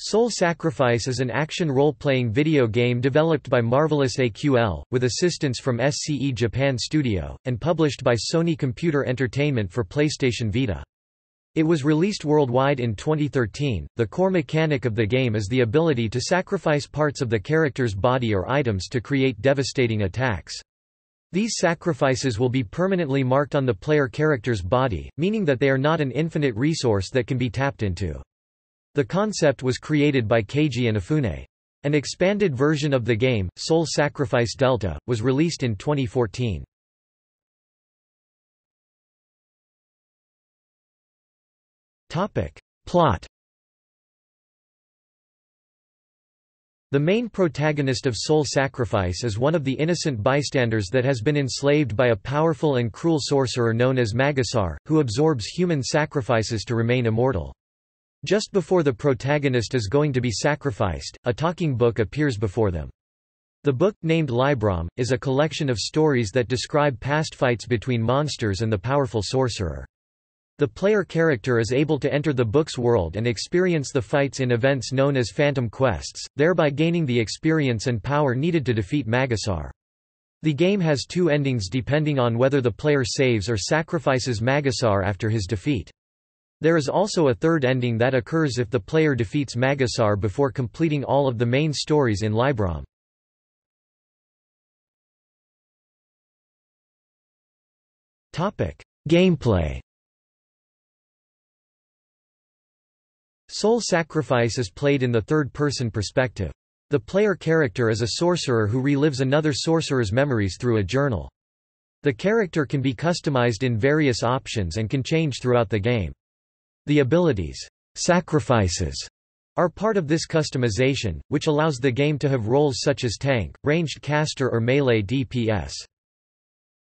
Soul Sacrifice is an action role-playing video game developed by Marvelous AQL, with assistance from SCE Japan Studio, and published by Sony Computer Entertainment for PlayStation Vita. It was released worldwide in 2013. The core mechanic of the game is the ability to sacrifice parts of the character's body or items to create devastating attacks. These sacrifices will be permanently marked on the player character's body, meaning that they are not an infinite resource that can be tapped into. The concept was created by Keiji Inafune. An expanded version of the game, Soul Sacrifice Delta, was released in 2014. Plot The main protagonist of Soul Sacrifice is one of the innocent bystanders that has been enslaved by a powerful and cruel sorcerer known as Magusar, who absorbs human sacrifices to remain immortal. Just before the protagonist is going to be sacrificed, a talking book appears before them. The book, named Libram, is a collection of stories that describe past fights between monsters and the powerful sorcerer. The player character is able to enter the book's world and experience the fights in events known as Phantom Quests, thereby gaining the experience and power needed to defeat Magusar. The game has two endings depending on whether the player saves or sacrifices Magusar after his defeat. There is also a third ending that occurs if the player defeats Magusar before completing all of the main stories in Libram. Gameplay Soul Sacrifice is played in the third-person perspective. The player character is a sorcerer who relives another sorcerer's memories through a journal. The character can be customized in various options and can change throughout the game. The abilities, sacrifices, are part of this customization, which allows the game to have roles such as tank, ranged caster or melee DPS.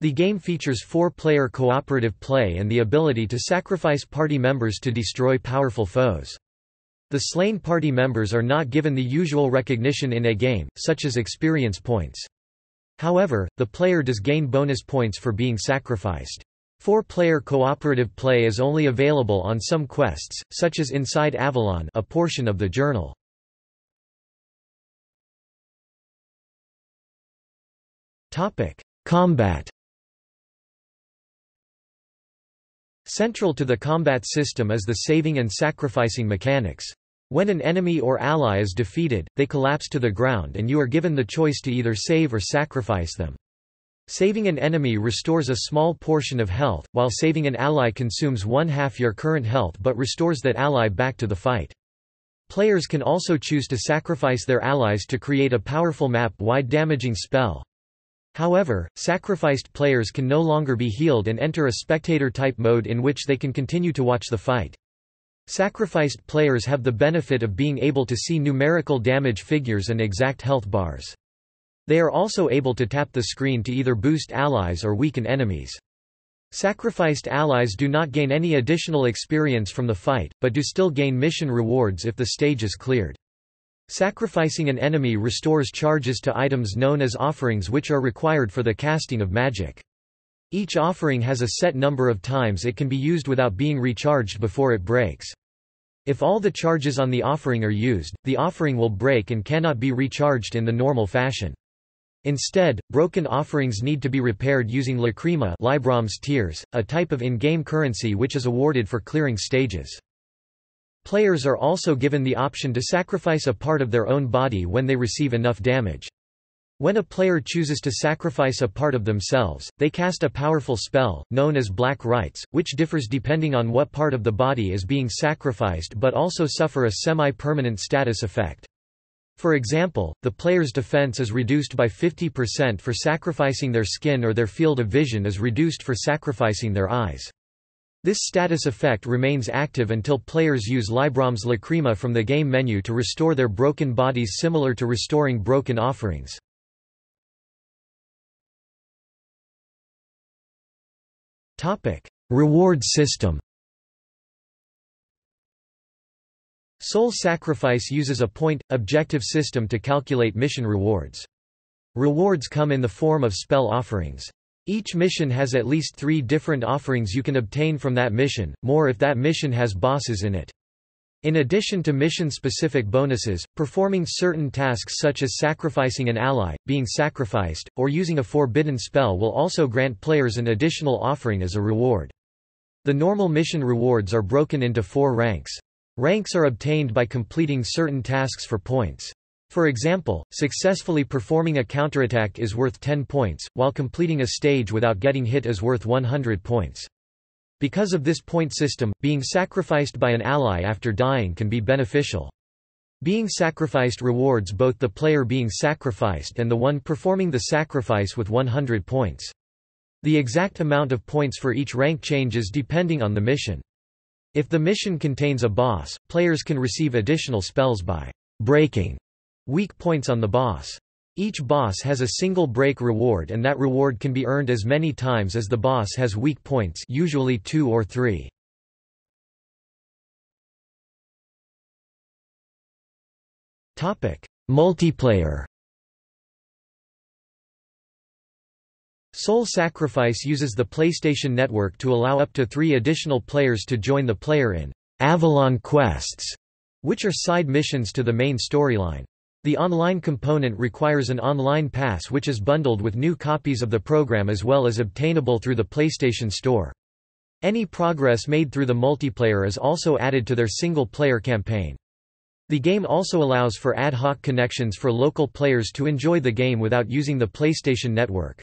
The game features four-player cooperative play and the ability to sacrifice party members to destroy powerful foes. The slain party members are not given the usual recognition in a game, such as experience points. However, the player does gain bonus points for being sacrificed. Four-player cooperative play is only available on some quests, such as Inside Avalon a portion of the journal. Combat Central to the combat system is the saving and sacrificing mechanics. When an enemy or ally is defeated, they collapse to the ground and you are given the choice to either save or sacrifice them. Saving an enemy restores a small portion of health, while saving an ally consumes one half your current health but restores that ally back to the fight. Players can also choose to sacrifice their allies to create a powerful map-wide damaging spell. However, sacrificed players can no longer be healed and enter a spectator-type mode in which they can continue to watch the fight. Sacrificed players have the benefit of being able to see numerical damage figures and exact health bars. They are also able to tap the screen to either boost allies or weaken enemies. Sacrificed allies do not gain any additional experience from the fight, but do still gain mission rewards if the stage is cleared. Sacrificing an enemy restores charges to items known as offerings which are required for the casting of magic. Each offering has a set number of times it can be used without being recharged before it breaks. If all the charges on the offering are used, the offering will break and cannot be recharged in the normal fashion. Instead, broken offerings need to be repaired using lacrima Libram's tears, a type of in-game currency which is awarded for clearing stages. Players are also given the option to sacrifice a part of their own body when they receive enough damage. When a player chooses to sacrifice a part of themselves, they cast a powerful spell, known as Black Rites, which differs depending on what part of the body is being sacrificed but also suffer a semi-permanent status effect. For example, the player's defense is reduced by 50% for sacrificing their skin or their field of vision is reduced for sacrificing their eyes. This status effect remains active until players use Libram's Lacrima from the game menu to restore their broken bodies similar to restoring broken offerings. Reward system Soul Sacrifice uses a point, objective system to calculate mission rewards. Rewards come in the form of spell offerings. Each mission has at least three different offerings you can obtain from that mission, more if that mission has bosses in it. In addition to mission-specific bonuses, performing certain tasks such as sacrificing an ally, being sacrificed, or using a forbidden spell will also grant players an additional offering as a reward. The normal mission rewards are broken into four ranks. Ranks are obtained by completing certain tasks for points. For example, successfully performing a counterattack is worth 10 points, while completing a stage without getting hit is worth 100 points. Because of this point system, being sacrificed by an ally after dying can be beneficial. Being sacrificed rewards both the player being sacrificed and the one performing the sacrifice with 100 points. The exact amount of points for each rank changes depending on the mission. If the mission contains a boss, players can receive additional spells by breaking weak points on the boss. Each boss has a single break reward and that reward can be earned as many times as the boss has weak points usually two or three. Multiplayer Soul Sacrifice uses the PlayStation Network to allow up to three additional players to join the player in Avalon Quests, which are side missions to the main storyline. The online component requires an online pass which is bundled with new copies of the program as well as obtainable through the PlayStation Store. Any progress made through the multiplayer is also added to their single-player campaign. The game also allows for ad hoc connections for local players to enjoy the game without using the PlayStation Network.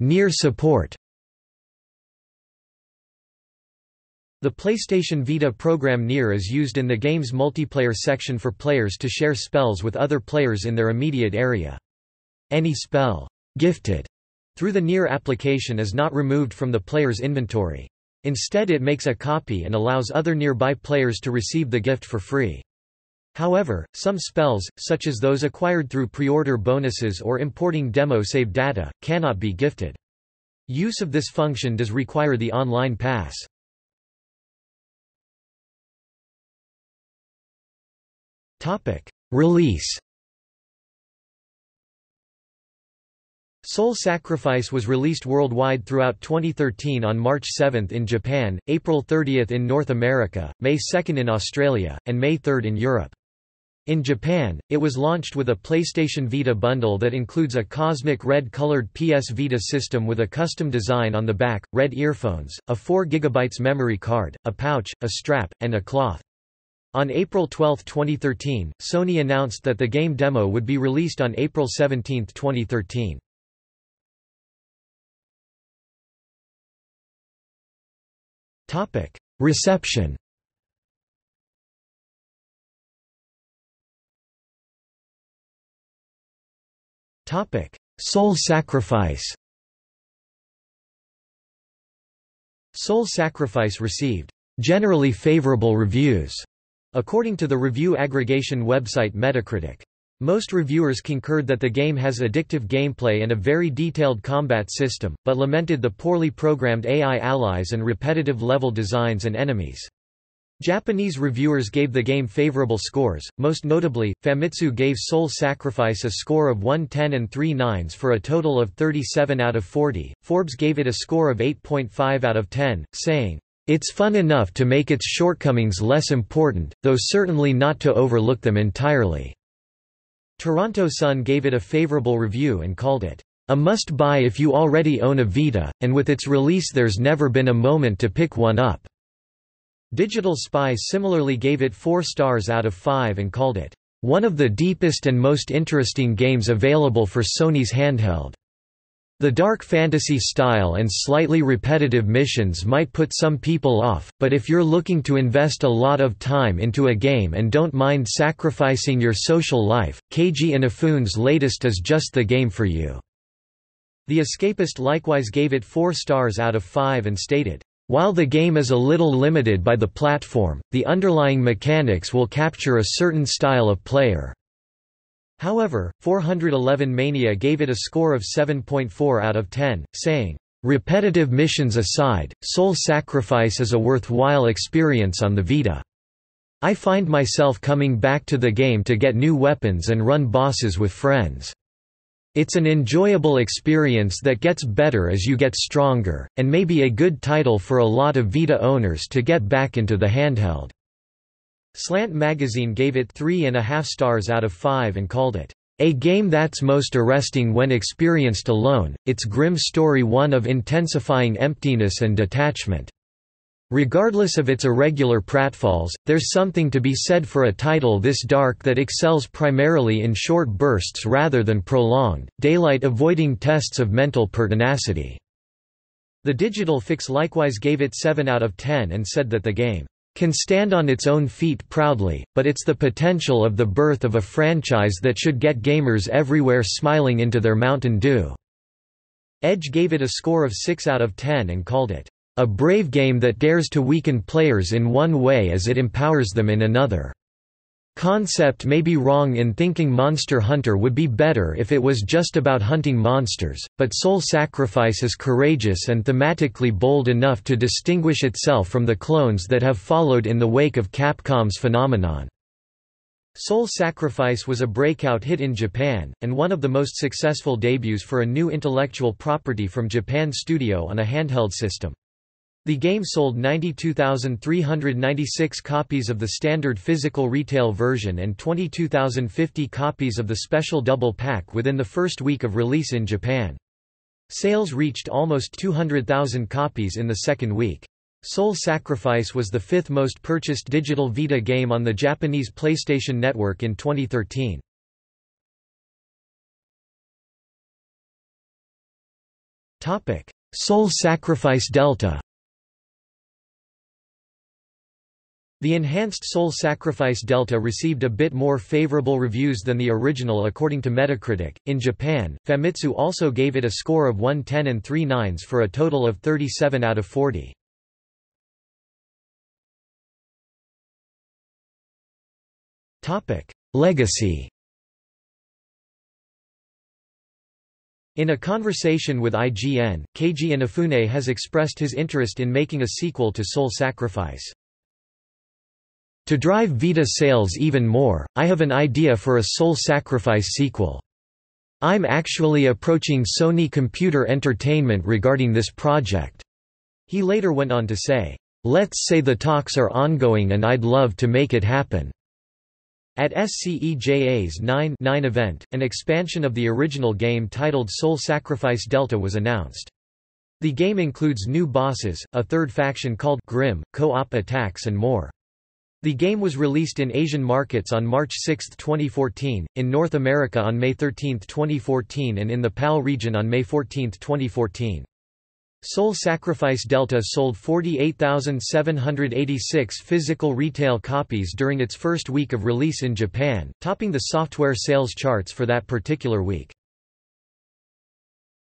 Near support The PlayStation Vita program Near is used in the game's multiplayer section for players to share spells with other players in their immediate area. Any spell gifted through the Near application is not removed from the player's inventory. Instead it makes a copy and allows other nearby players to receive the gift for free. However, some spells, such as those acquired through pre-order bonuses or importing demo save data, cannot be gifted. Use of this function does require the online pass. Release Soul Sacrifice was released worldwide throughout 2013 on March 7 in Japan, April 30 in North America, May 2 in Australia, and May 3 in Europe. In Japan, it was launched with a PlayStation Vita bundle that includes a cosmic red-colored PS Vita system with a custom design on the back, red earphones, a 4 GB memory card, a pouch, a strap, and a cloth. On April 12, 2013, Sony announced that the game demo would be released on April 17, 2013. Reception Soul Sacrifice Soul Sacrifice received generally favorable reviews According to the review aggregation website Metacritic. Most reviewers concurred that the game has addictive gameplay and a very detailed combat system, but lamented the poorly programmed AI allies and repetitive level designs and enemies. Japanese reviewers gave the game favorable scores, most notably, Famitsu gave Soul Sacrifice a score of 110 and 3 nines for a total of 37 out of 40. Forbes gave it a score of 8.5 out of 10, saying, it's fun enough to make its shortcomings less important, though certainly not to overlook them entirely." Toronto Sun gave it a favorable review and called it, "...a must-buy if you already own a Vita, and with its release there's never been a moment to pick one up." Digital Spy similarly gave it 4 stars out of 5 and called it, "...one of the deepest and most interesting games available for Sony's handheld." The dark fantasy style and slightly repetitive missions might put some people off, but if you're looking to invest a lot of time into a game and don't mind sacrificing your social life, Keiji Inafune's latest is just the game for you. The Escapist likewise gave it 4 stars out of 5 and stated, while the game is a little limited by the platform, the underlying mechanics will capture a certain style of player. However, 411 Mania gave it a score of 7.4 out of 10, saying, "...repetitive missions aside, Soul Sacrifice is a worthwhile experience on the Vita. I find myself coming back to the game to get new weapons and run bosses with friends." It's an enjoyable experience that gets better as you get stronger, and may be a good title for a lot of Vita owners to get back into the handheld." Slant magazine gave it three and a half stars out of five and called it, "...a game that's most arresting when experienced alone, its grim story one of intensifying emptiness and detachment." Regardless of its irregular pratfalls, there's something to be said for a title this dark that excels primarily in short bursts rather than prolonged, daylight-avoiding tests of mental pertinacity. The Digital Fix likewise gave it 7 out of 10 and said that the game can stand on its own feet proudly, but it's the potential of the birth of a franchise that should get gamers everywhere smiling into their Mountain Dew. Edge gave it a score of 6 out of 10 and called it a brave game that dares to weaken players in one way as it empowers them in another. Comcept may be wrong in thinking Monster Hunter would be better if it was just about hunting monsters, but Soul Sacrifice is courageous and thematically bold enough to distinguish itself from the clones that have followed in the wake of Capcom's phenomenon. Soul Sacrifice was a breakout hit in Japan, and one of the most successful debuts for a new intellectual property from Japan Studio on a handheld system. The game sold 92,396 copies of the standard physical retail version and 22,050 copies of the special double pack within the first week of release in Japan. Sales reached almost 200,000 copies in the second week. Soul Sacrifice was the fifth most purchased digital Vita game on the Japanese PlayStation Network in 2013. Soul Sacrifice Delta The enhanced Soul Sacrifice Delta received a bit more favorable reviews than the original according to Metacritic. In Japan, Famitsu also gave it a score of 110 and 3 nines for a total of 37 out of 40. Topic: Legacy In a conversation with IGN, Keiji Inafune has expressed his interest in making a sequel to Soul Sacrifice. To drive Vita sales even more, I have an idea for a Soul Sacrifice sequel. I'm actually approaching Sony Computer Entertainment regarding this project. He later went on to say, Let's say the talks are ongoing and I'd love to make it happen. At SCEJA's 9, 9 event, an expansion of the original game titled Soul Sacrifice Delta was announced. The game includes new bosses, a third faction called Grim, co-op attacks and more. The game was released in Asian markets on March 6, 2014, in North America on May 13, 2014 and in the PAL region on May 14, 2014. Soul Sacrifice Delta sold 48,786 physical retail copies during its first week of release in Japan, topping the software sales charts for that particular week.